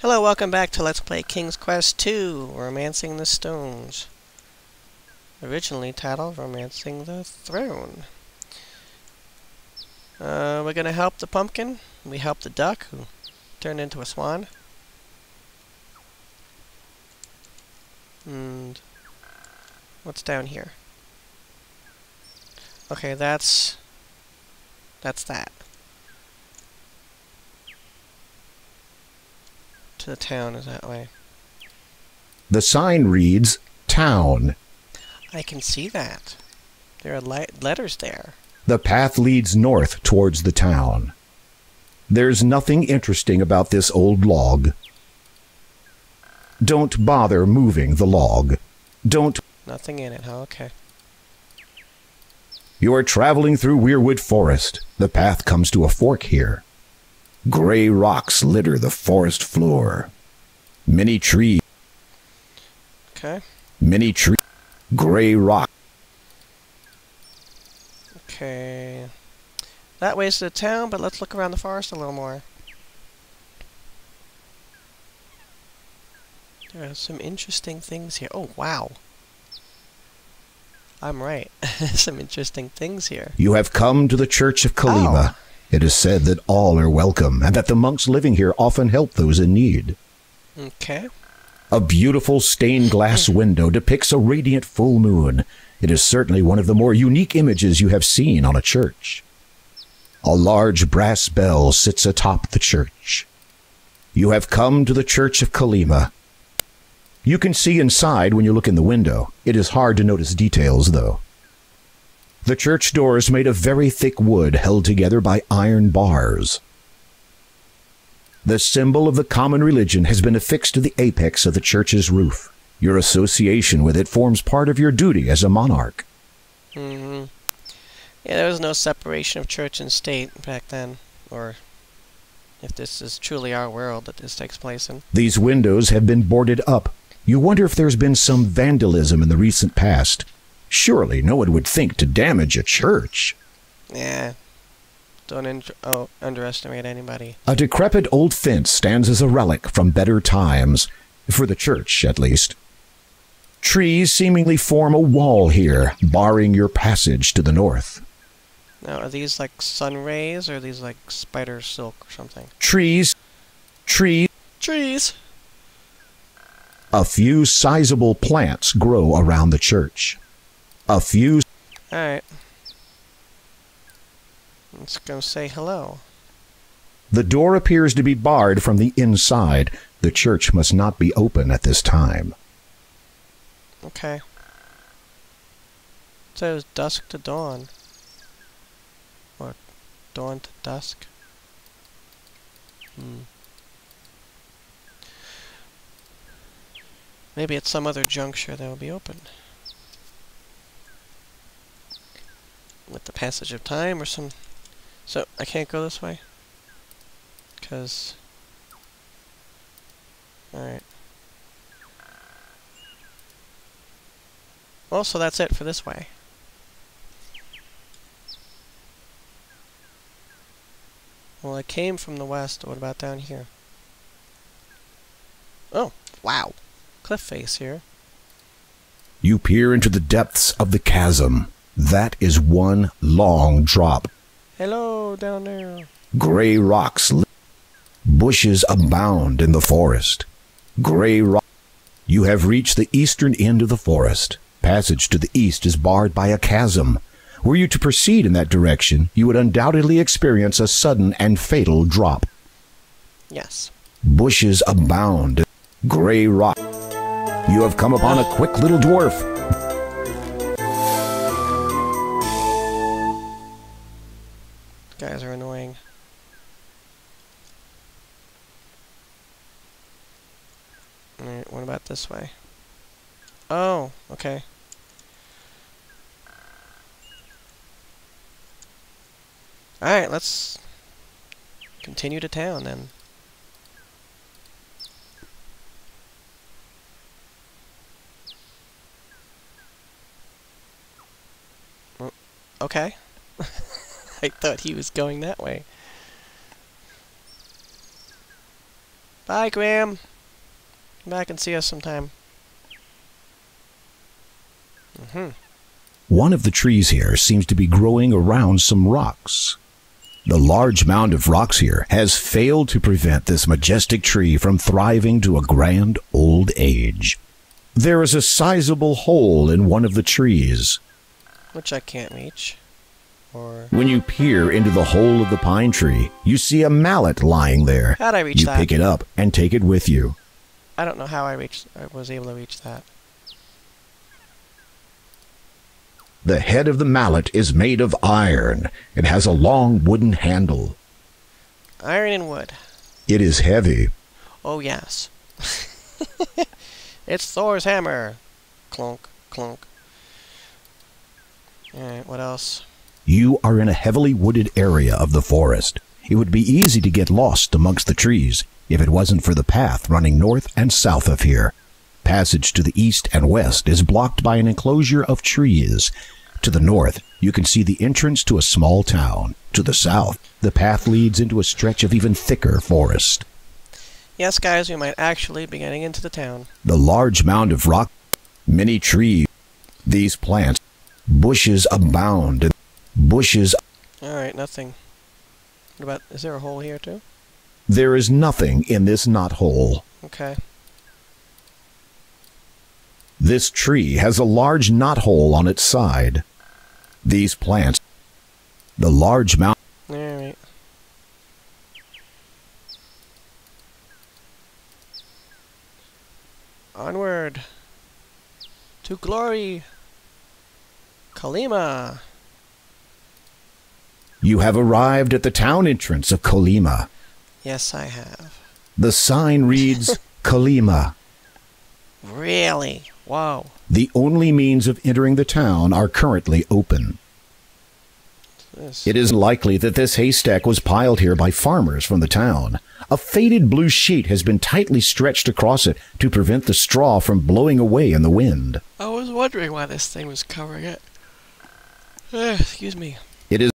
Hello, welcome back to Let's Play King's Quest 2, Romancing the Stones. Originally titled Romancing the Throne. Uh, we're gonna help the pumpkin. We help the duck, who turned into a swan. And what's down here? Okay, that's... That's that. To the town is that way. The sign reads Town. I can see that. There are li letters there. The path leads north towards the town. There's nothing interesting about this old log. Don't bother moving the log. Don't. Nothing in it, huh? Okay. You are traveling through Weirwood Forest. The path comes to a fork here. Gray rocks litter the forest floor. Many trees. Okay. Many trees. Gray rock. Okay. That way's to the town, but let's look around the forest a little more. There are some interesting things here. Oh, wow. I'm right. some interesting things here. You have come to the Church of Kolyma. Oh. It is said that all are welcome and that the monks living here often help those in need. Okay. A beautiful stained glass hmm. window depicts a radiant full moon. It is certainly one of the more unique images you have seen on a church. A large brass bell sits atop the church. You have come to the Church of Kolyma. You can see inside when you look in the window. It is hard to notice details, though. The church door is made of very thick wood held together by iron bars. The symbol of the common religion has been affixed to the apex of the church's roof. Your association with it forms part of your duty as a monarch. Mm-hmm. Yeah, there was no separation of church and state back then. Or if this is truly our world that this takes place in. These windows have been boarded up. You wonder if there's been some vandalism in the recent past. Surely no one would think to damage a church. Yeah. Don't in oh, underestimate anybody. A decrepit old fence stands as a relic from better times, for the church at least. Trees seemingly form a wall here, barring your passage to the north. Now, are these like sun rays or are these like spider silk or something? Trees, trees, Trees! a few sizable plants grow around the church. A few Alright. Let's go say hello. The door appears to be barred from the inside. The church must not be open at this time. Okay. So it was dusk to dawn. Or dawn to dusk. Hmm. Maybe at some other juncture they will be open. The passage of time or some... So, I can't go this way? Because... Alright. Well, so that's it for this way. Well, it came from the west. What about down here? Oh, wow. Cliff face here. You peer into the depths of the chasm. That is one long drop. Hello, down there. Gray rocks. Bushes abound in the forest. Gray rock. You have reached the eastern end of the forest. Passage to the east is barred by a chasm. Were you to proceed in that direction, you would undoubtedly experience a sudden and fatal drop. Yes. Bushes abound. Gray rock. You have come upon a quick little dwarf. Guys are annoying. Alright, what about this way? Oh, okay. Alright, let's continue to town then. Okay. I thought he was going that way. Bye, Graham. Come back and see us sometime. Mm-hmm. One of the trees here seems to be growing around some rocks. The large mound of rocks here has failed to prevent this majestic tree from thriving to a grand old age. There is a sizable hole in one of the trees. Which I can't reach. When you peer into the hole of the pine tree, you see a mallet lying there. how'd I reach You that? pick it up and take it with you. I don't know how I reached. I was able to reach that. The head of the mallet is made of iron. It has a long wooden handle. Iron and wood. It is heavy. Oh yes. it's Thor's hammer. Clunk, clunk. Alright, what else? You are in a heavily wooded area of the forest. It would be easy to get lost amongst the trees if it wasn't for the path running north and south of here. Passage to the east and west is blocked by an enclosure of trees. To the north, you can see the entrance to a small town. To the south, the path leads into a stretch of even thicker forest. Yes, guys, we might actually be getting into the town. The large mound of rock, many trees, these plants, bushes abound. Bushes, Alright, nothing. What about, is there a hole here too? there is nothing in this knot hole. Okay. This tree has a large knot hole on its side. These plants, the large mound, Alright. Onward. To glory. Kolyma. You have arrived at the town entrance of Kolyma. Yes, I have. The sign reads Kolyma. Really? Whoa. The only means of entering the town are currently open. This. It is likely that this haystack was piled here by farmers from the town. A faded blue sheet has been tightly stretched across it to prevent the straw from blowing away in the wind. I was wondering why this thing was covering it. Excuse me. It is